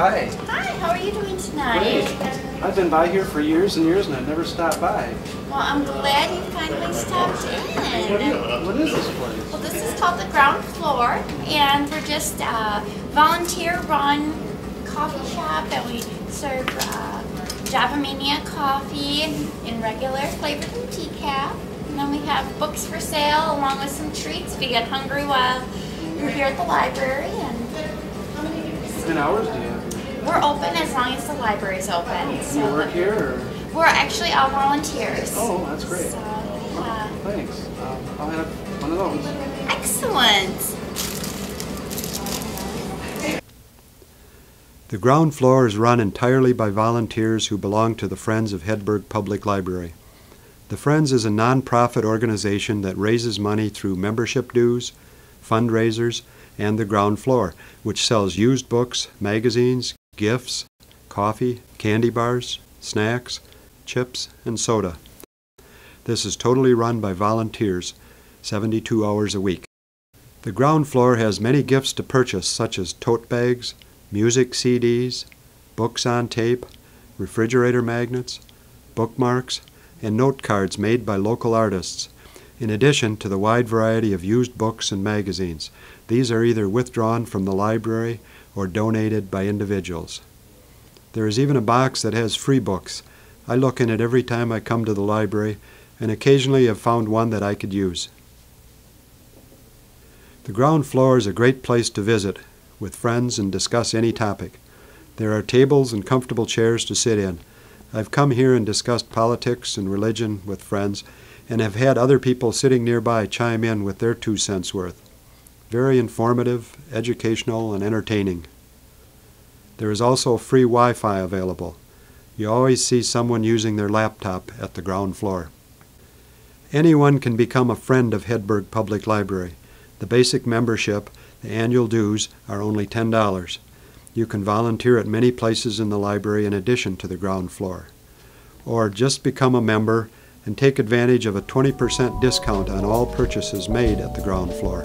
Hi. Hi, how are you doing tonight? Great. I've been by here for years and years and I've never stopped by. Well, I'm glad you finally stopped What in. what is this place? Well, this is called the ground floor, and we're just a volunteer-run coffee shop, and we serve uh, Java Mania coffee in regular flavored and decaf. And then we have books for sale along with some treats if you get hungry while you're here at the library. And How many hours do you have? We're open as long as the library's open. Do you work here or? we're actually all volunteers. Oh, that's great. So, yeah. Thanks. Um, I'll have one of those. Excellent. The ground floor is run entirely by volunteers who belong to the Friends of Hedberg Public Library. The Friends is a nonprofit organization that raises money through membership dues, fundraisers, and the ground floor, which sells used books, magazines, gifts, coffee, candy bars, snacks, chips, and soda. This is totally run by volunteers, 72 hours a week. The ground floor has many gifts to purchase, such as tote bags, music CDs, books on tape, refrigerator magnets, bookmarks, and note cards made by local artists, in addition to the wide variety of used books and magazines. These are either withdrawn from the library or donated by individuals. There is even a box that has free books. I look in it every time I come to the library and occasionally have found one that I could use. The ground floor is a great place to visit with friends and discuss any topic. There are tables and comfortable chairs to sit in. I've come here and discussed politics and religion with friends and have had other people sitting nearby chime in with their two cents worth. Very informative, educational, and entertaining. There is also free Wi Fi available. You always see someone using their laptop at the ground floor. Anyone can become a friend of Hedberg Public Library. The basic membership, the annual dues, are only $10. You can volunteer at many places in the library in addition to the ground floor. Or just become a member and take advantage of a 20% discount on all purchases made at the ground floor.